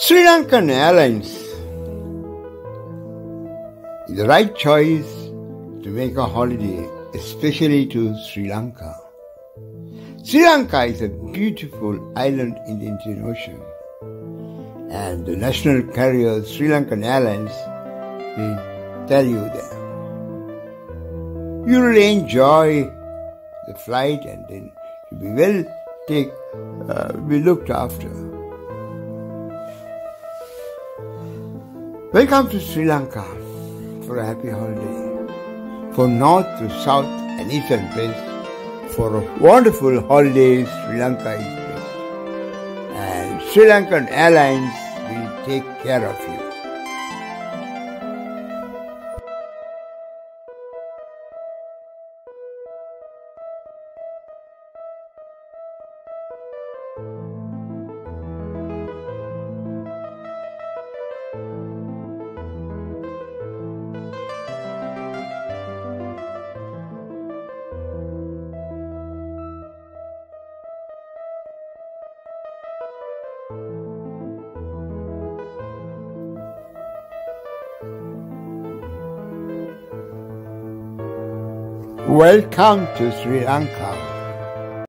Sri Lankan Airlines is the right choice to make a holiday, especially to Sri Lanka. Sri Lanka is a beautiful island in the Indian Ocean, and the national carrier Sri Lankan Airlines will tell you there. You will enjoy the flight and then you'll be well take, uh, be looked after. Welcome to Sri Lanka for a happy holiday. For north to south and east and west, for a wonderful holiday, Sri Lanka is best. And Sri Lankan Airlines will take care of you. Welcome to Sri Lanka.